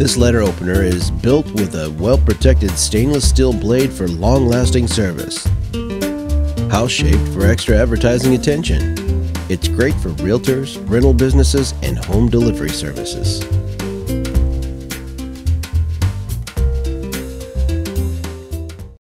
This letter opener is built with a well-protected stainless steel blade for long-lasting service. House shaped for extra advertising attention. It's great for realtors, rental businesses, and home delivery services.